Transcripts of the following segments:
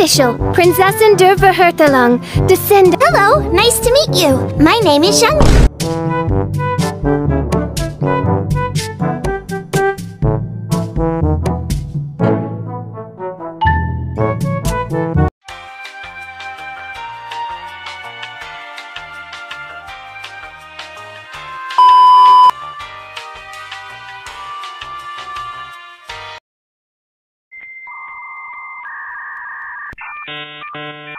official, Prinzessin der Verhurtalung, descend- Hello, nice to meet you. My name is Young. Música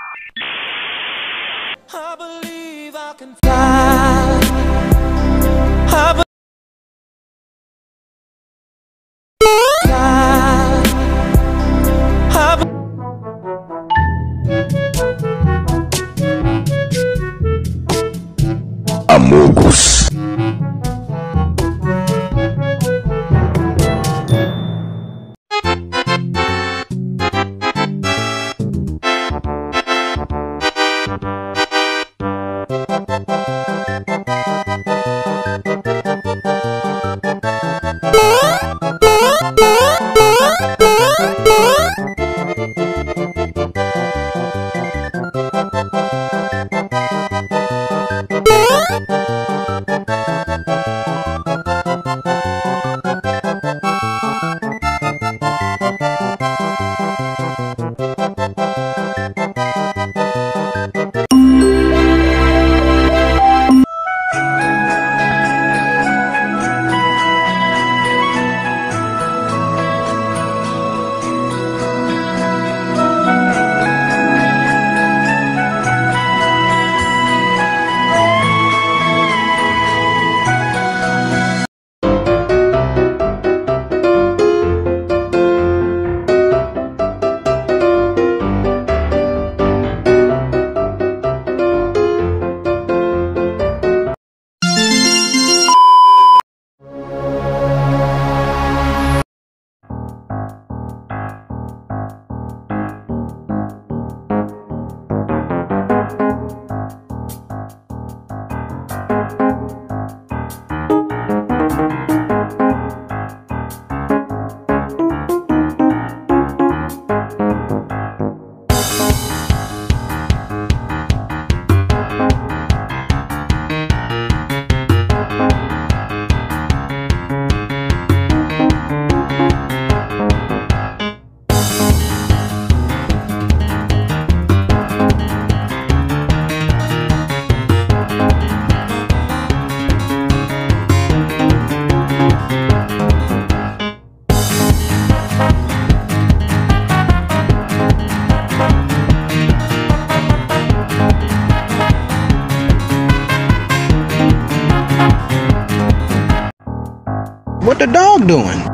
What the dog doing?